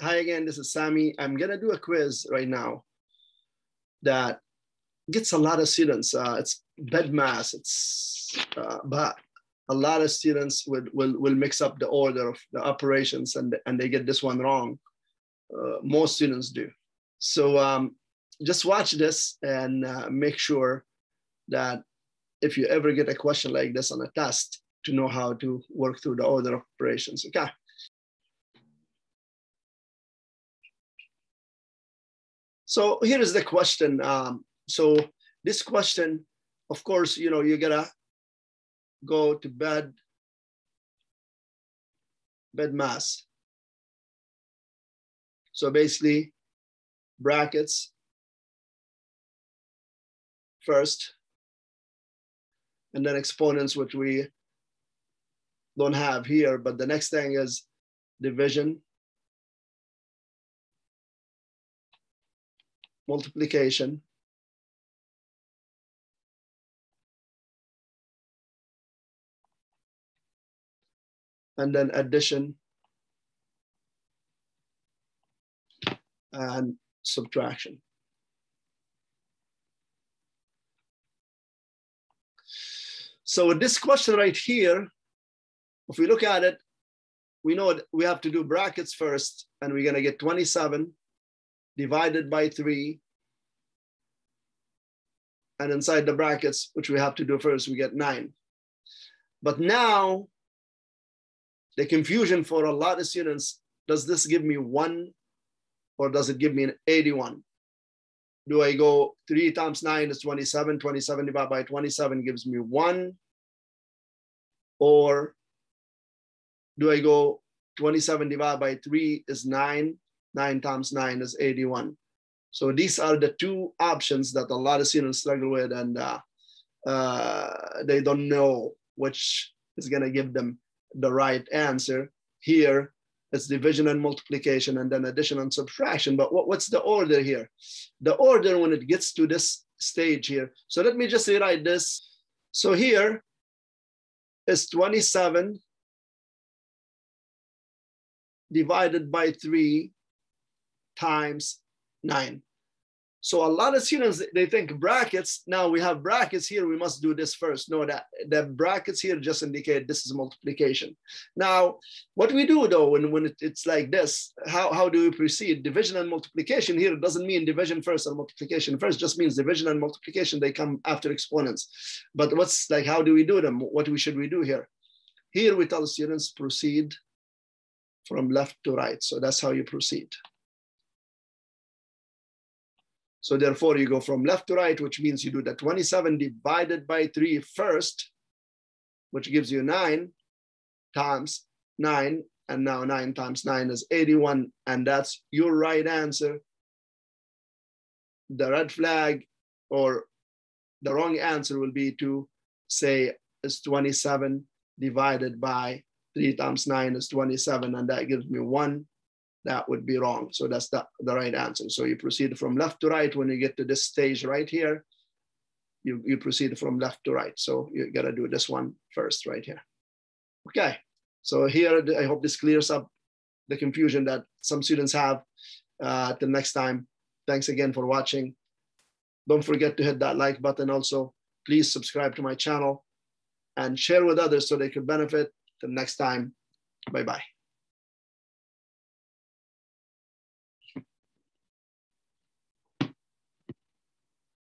hi again, this is Sami. I'm gonna do a quiz right now that gets a lot of students. Uh, it's BEDMAS, it's, uh, but a lot of students will, will, will mix up the order of the operations and, and they get this one wrong. Uh, most students do. So um, just watch this and uh, make sure that if you ever get a question like this on a test, to know how to work through the order of operations, okay? So here is the question. Um, so this question, of course, you know, you gotta go to bed, BEDMAS. So basically, brackets first, and then exponents, which we don't have here, but the next thing is division, multiplication, and then addition and subtraction. So with this question right here, if we look at it, we know we have to do brackets first, and we're gonna get 27 divided by three. And inside the brackets, which we have to do first, we get nine. But now, the confusion for a lot of students, does this give me one or does it give me an 81? Do I go three times nine is 27, 27 divided by 27 gives me one? Or do I go 27 divided by three is nine, nine times nine is 81. So these are the two options that a lot of students struggle with and uh, uh, they don't know which is gonna give them the right answer. Here, it's division and multiplication and then addition and subtraction. But what, what's the order here? The order when it gets to this stage here. So let me just rewrite this. So here is 27 divided by three times nine. So a lot of students, they think brackets, now we have brackets here, we must do this first. No, that the brackets here just indicate this is multiplication. Now, what we do though, when, when it, it's like this, how, how do we proceed? Division and multiplication here doesn't mean division first and multiplication first, just means division and multiplication, they come after exponents. But what's like, how do we do them? What we should we do here? Here we tell students proceed from left to right. So that's how you proceed. So therefore you go from left to right, which means you do the 27 divided by three first, which gives you nine times nine. And now nine times nine is 81. And that's your right answer. The red flag or the wrong answer will be to say is 27 divided by three times nine is 27. And that gives me one that would be wrong. So that's the, the right answer. So you proceed from left to right. When you get to this stage right here, you, you proceed from left to right. So you gotta do this one first right here. Okay, so here, I hope this clears up the confusion that some students have. Uh, till next time, thanks again for watching. Don't forget to hit that like button also. Please subscribe to my channel and share with others so they could benefit. Till next time, bye-bye.